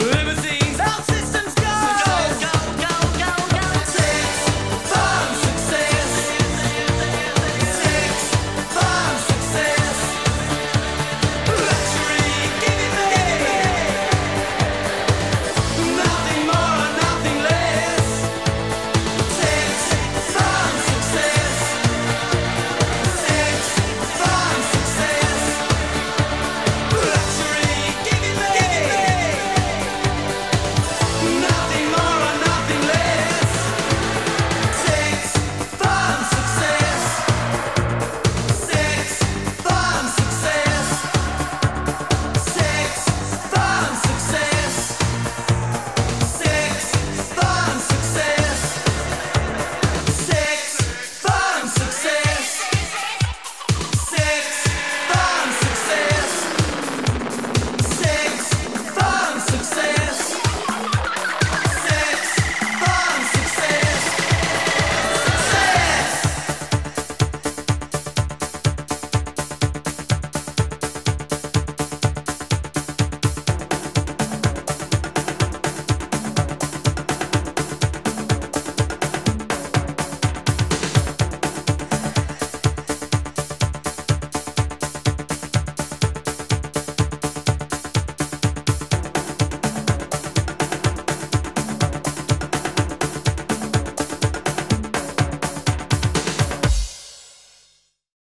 Ever